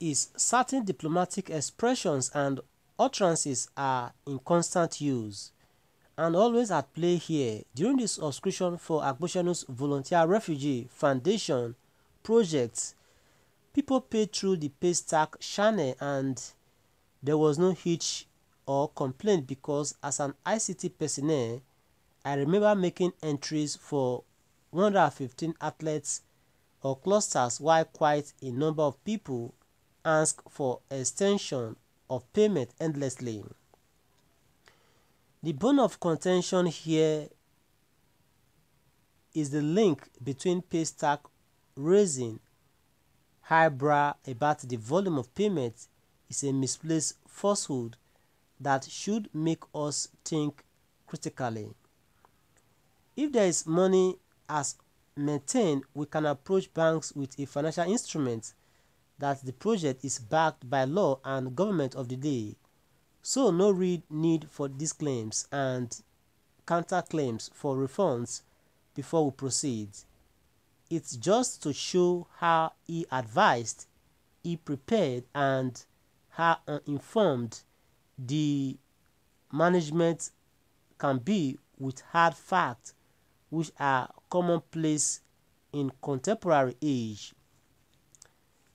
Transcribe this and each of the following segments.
is certain diplomatic expressions and utterances are in constant use and always at play here during the subscription for Agbosenu's Volunteer Refugee Foundation project. People paid through the Paystack channel and there was no hitch or complaint because as an ICT personnel, I remember making entries for 115 outlets or clusters while quite a number of people ask for extension of payment endlessly. The bone of contention here is the link between Paystack raising highbrow about the volume of payment is a misplaced falsehood that should make us think critically. If there is money as maintained, we can approach banks with a financial instrument that the project is backed by law and government of the day. So no real need for these claims and counterclaims for refunds before we proceed. It's just to show how he advised, he prepared and how uninformed the management can be with hard facts which are commonplace in contemporary age.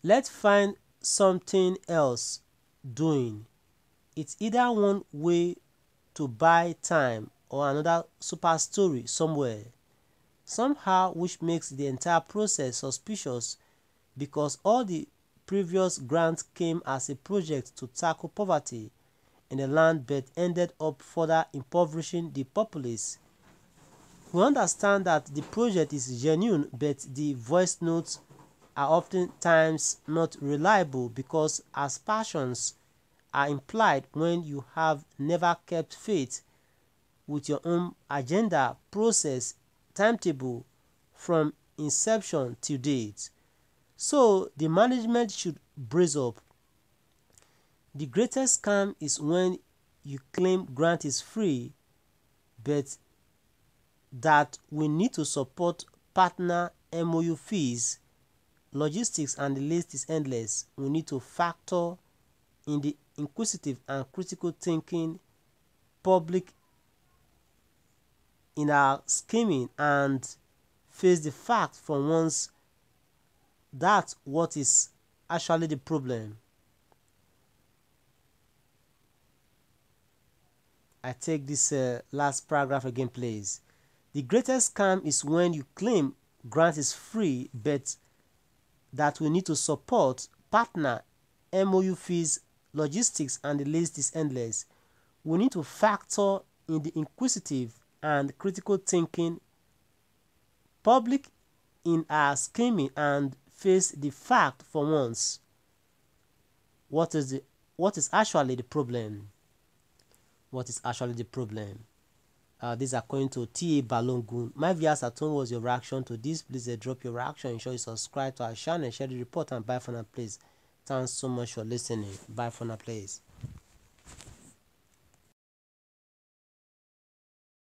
Let's find something else doing. It's either one way to buy time or another super story somewhere. Somehow which makes the entire process suspicious because all the previous grants came as a project to tackle poverty in the land but ended up further impoverishing the populace. We understand that the project is genuine but the voice notes are oftentimes not reliable because aspersions are implied when you have never kept faith with your own agenda, process, timetable from inception to date. So the management should brace up. The greatest scam is when you claim grant is free but that we need to support partner MOU fees, logistics and the list is endless. We need to factor in the inquisitive and critical thinking public in our scheming and face the fact for once that what is actually the problem. I take this uh, last paragraph again please. The greatest scam is when you claim grant is free but that we need to support, partner, MOU fees, logistics and the list is endless. We need to factor in the inquisitive and critical thinking public in our scheming and face the fact for once. What is the what is actually the problem? What is actually the problem? Uh, this according to T.A. Balogun. My viewers at home was your reaction to this. Please uh, drop your reaction. Ensure you subscribe to our channel, share the report, and bye for now, please. Thanks so much for listening. Bye for now, please.